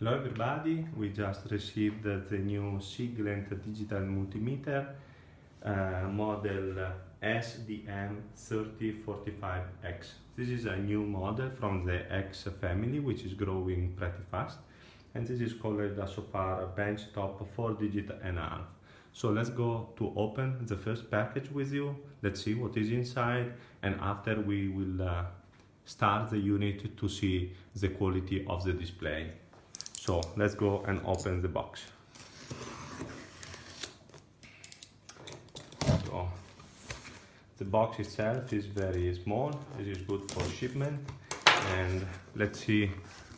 Hello everybody, we just received the new Siglent digital multimeter uh, model SDM3045X. This is a new model from the X family which is growing pretty fast and this is called uh, so far benchtop 4 digit and a half. So let's go to open the first package with you, let's see what is inside and after we will uh, start the unit to see the quality of the display. So let's go and open the box. So the box itself is very small, this is good for shipment and let's see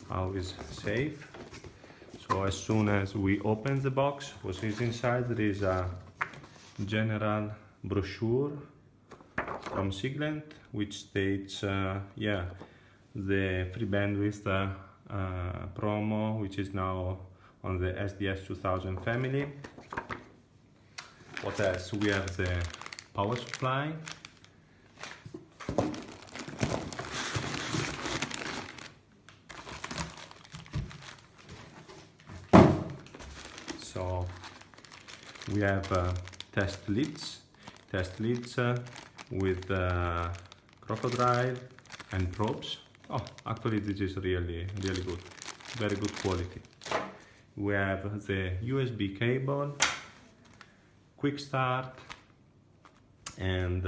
how it's safe. So as soon as we open the box, what is inside there is a general brochure from Siglent which states, uh, yeah, the free bandwidth uh, uh, promo which is now on the SDS 2000 family. What else? We have the power supply. So we have uh, test leads, test leads uh, with uh, crocodile and probes. Oh, actually this is really, really good. Very good quality. We have the USB cable, quick start, and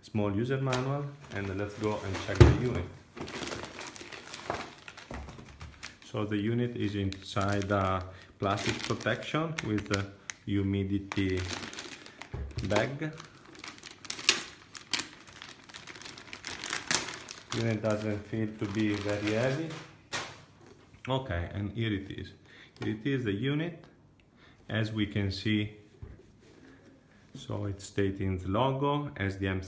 small user manual. And let's go and check the unit. So the unit is inside a plastic protection with a humidity bag unit doesn't feel to be very heavy. Okay and here it is. Here it is the unit. As we can see so it's stating the logo SDM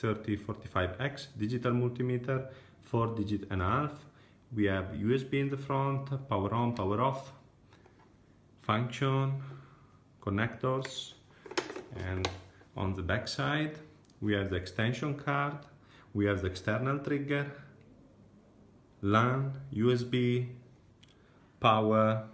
3045X digital multimeter 4 digit and a half. We have USB in the front power on power off function connectors and on the back side we have the extension card we have the external trigger, LAN, USB, power,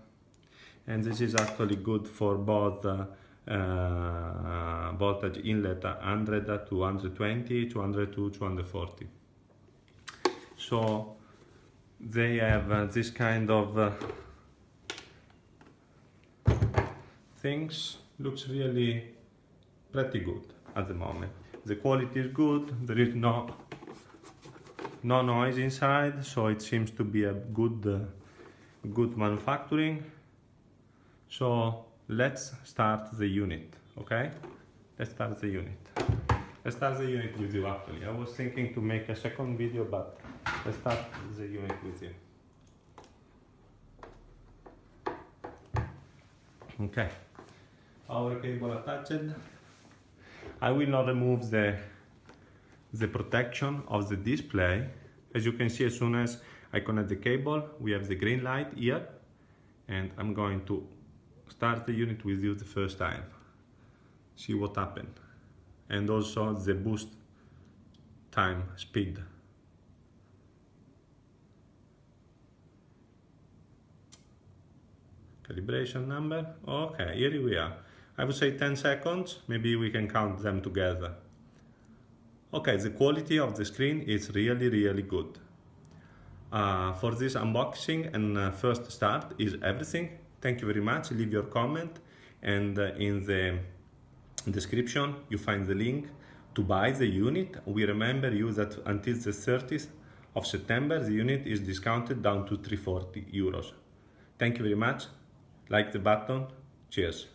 and this is actually good for both uh, uh, voltage inlet 100 to 120, 200 to 240. So they have uh, this kind of uh, things, looks really pretty good at the moment. The quality is good, there is no no noise inside so it seems to be a good uh, good manufacturing. So let's start the unit okay? Let's start the unit. Let's start the unit with you actually. I was thinking to make a second video but let's start the unit with you. Okay. Our cable attached i will not remove the the protection of the display. As you can see, as soon as I connect the cable, we have the green light here, and I'm going to start the unit with you the first time. See what happened. And also the boot time, speed. Calibration number, okay, here we are. I would say 10 seconds, maybe we can count them together. Okay, the quality of the screen is really, really good. Uh, for this unboxing and uh, first start is everything. Thank you very much. Leave your comment and uh, in the description you find the link to buy the unit. We remember you that until the 30th of September the unit is discounted down to 340 euros. Thank you very much. Like the button. Cheers.